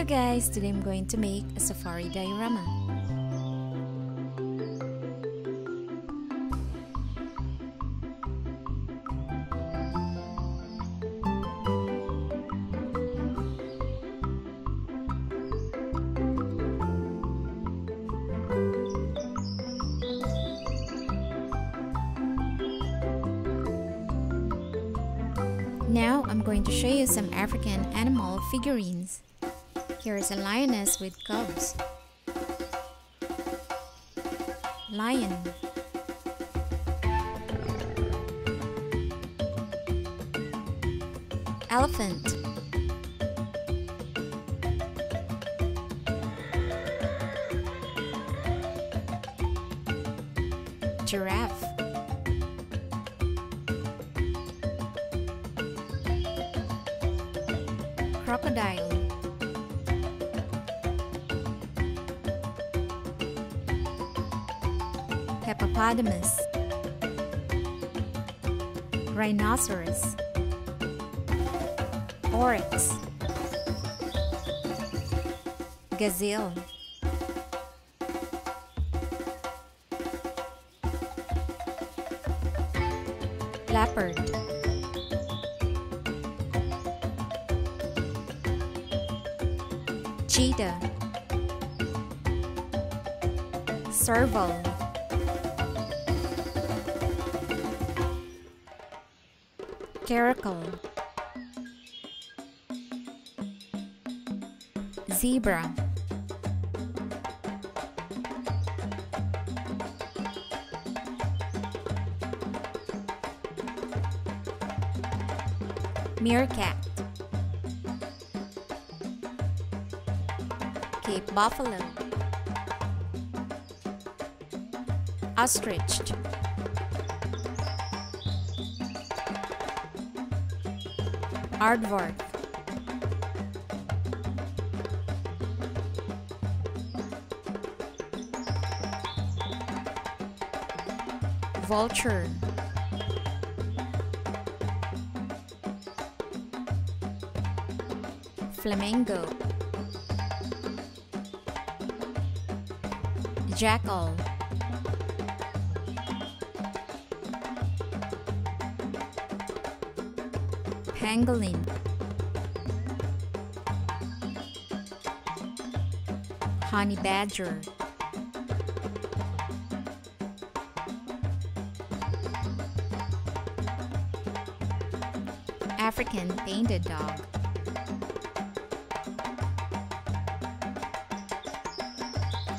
Hello guys, today I'm going to make a safari diorama. Now I'm going to show you some African animal figurines. Here is a lioness with cubs. Lion. Elephant. Giraffe. Crocodile. Hippopotamus. Rhinoceros. Oryx. Gazelle. Leopard. Cheetah. Serval. Caracal. Zebra. Meerkat. Cape Buffalo. Ostrich. Aardvark. Vulture. Flamingo. Jackal. Pangolin. Honey badger. African painted dog.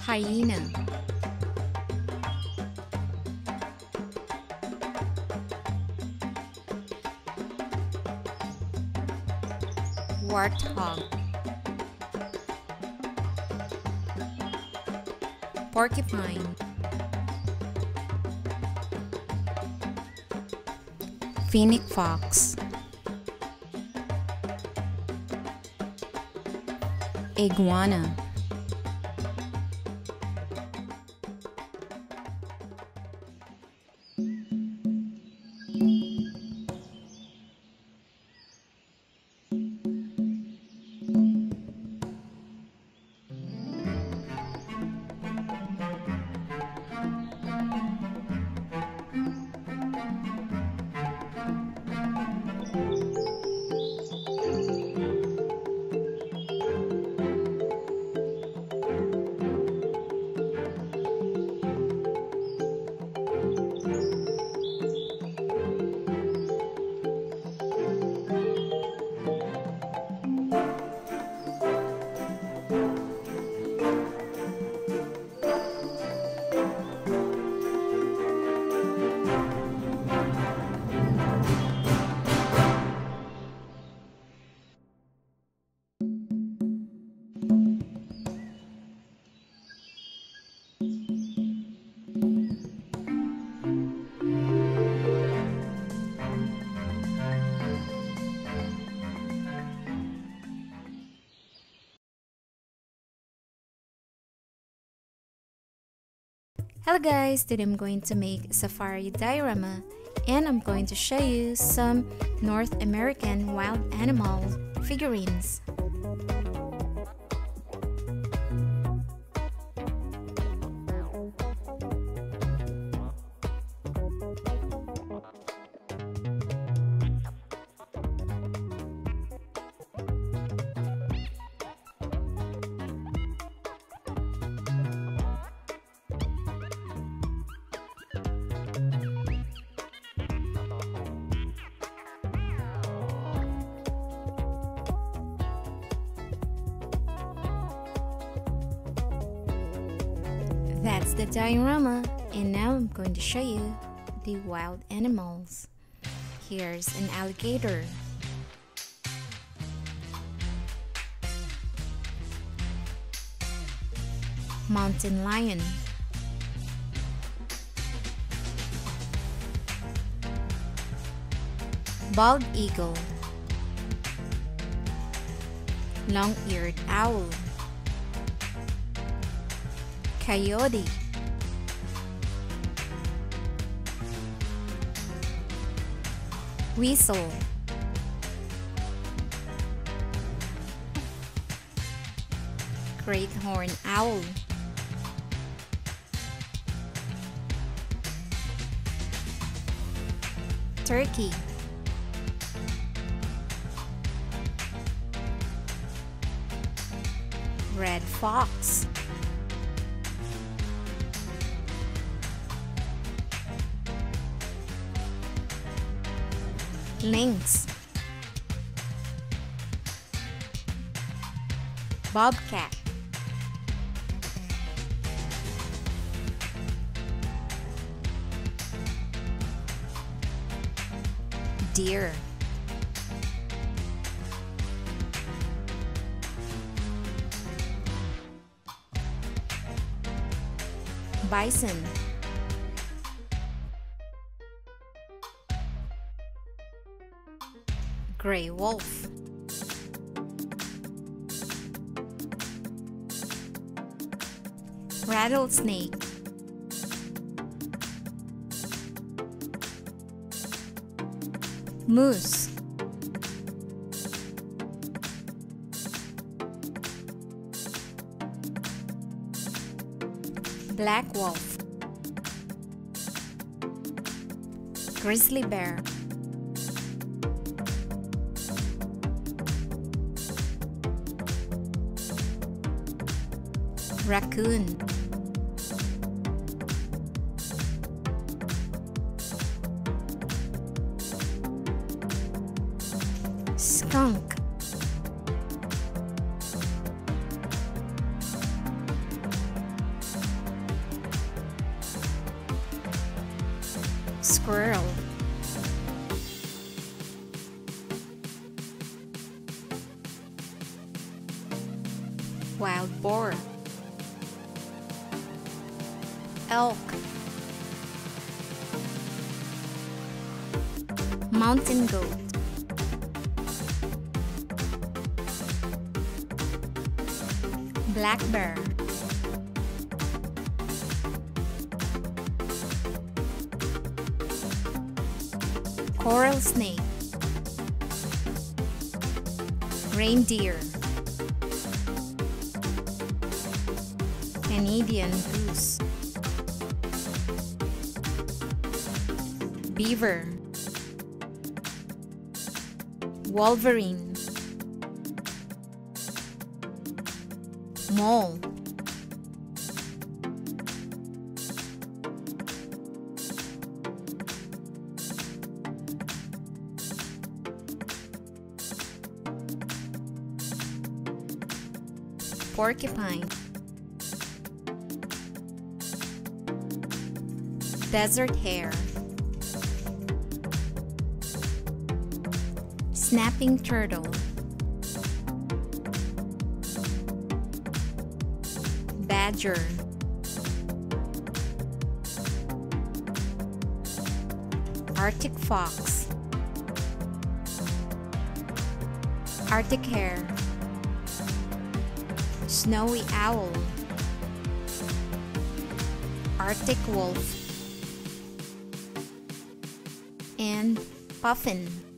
Hyena. Warthog. Porcupine. Fennec fox. Iguana. Hello guys, today I'm going to make safari diorama and I'm going to show you some North American wild animal figurines. That's the diorama and now I'm going to show you the wild animals. Here's an alligator. Mountain lion. Bald eagle. Long-eared owl. Coyote. Weasel. Great horn owl. Turkey. Red fox. Lynx. Bobcat. Deer. Bison. Gray wolf. Rattlesnake. Moose. Black wolf. Grizzly bear. Raccoon. Skunk. Squirrel. Wild boar. Mountain goat. Black bear. Coral snake. Reindeer. Canadian goose. Beaver. Wolverine. Mole. Porcupine. Desert hare. Snapping turtle. Badger. Arctic fox. Arctic hare. Snowy owl. Arctic wolf. And puffin.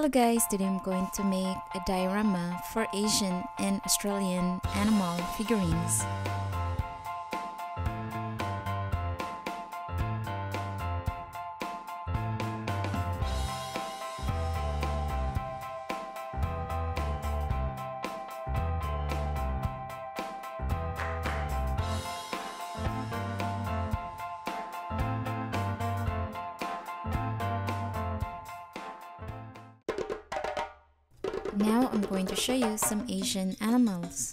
Hello guys, today I'm going to make a diorama for Asian and Australian animal figurines. Show you some Asian animals.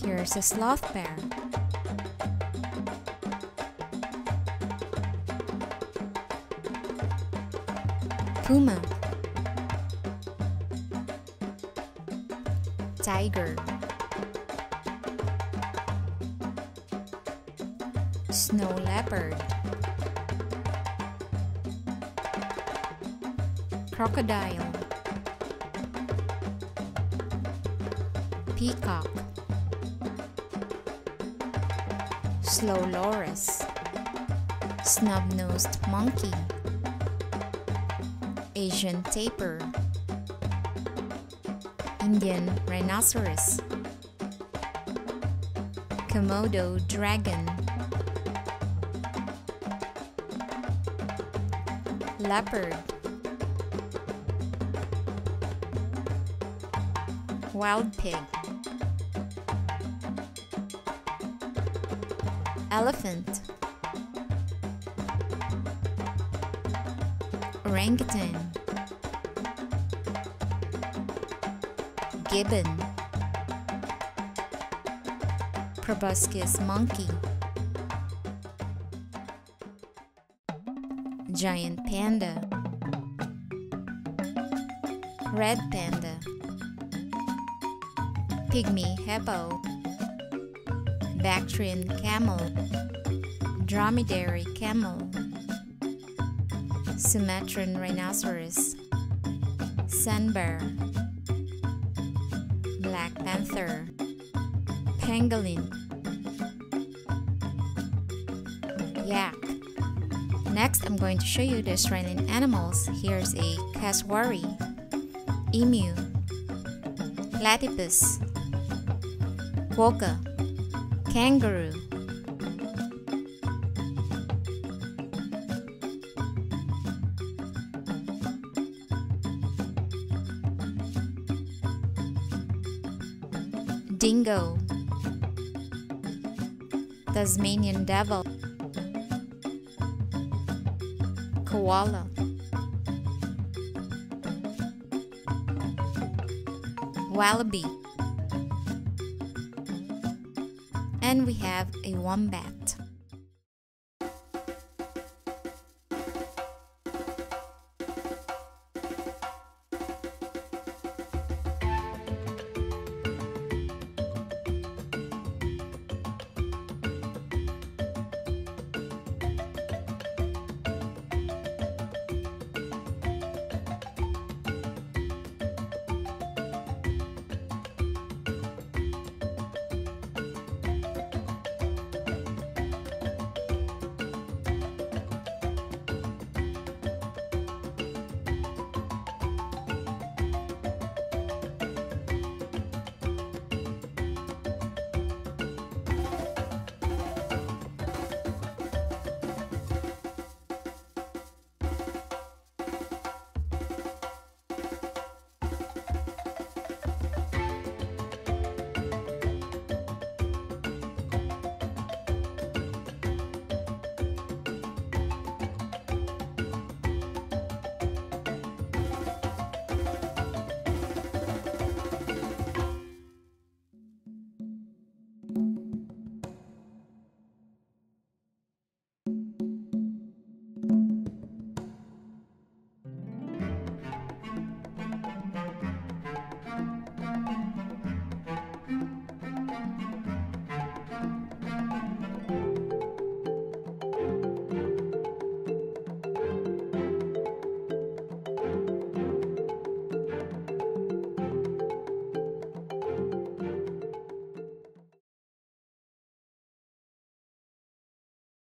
Here's a sloth bear. Puma Tiger Snow leopard crocodile. Peacock. Slow loris. Snub-nosed monkey. Asian tapir Indian rhinoceros. Komodo dragon. Leopard wild pig. Elephant. Orangutan. Gibbon. Proboscis monkey. Giant panda. Red panda pygmy hippo, Bactrian camel, dromedary camel, Sumatran rhinoceros, sun bear, black panther, pangolin, yak. Next, I'm going to show you the Australian animals. Here's a cassowary, emu, platypus, quokka, kangaroo. Dingo, Tasmanian devil, koala, wallaby and we have a wombat.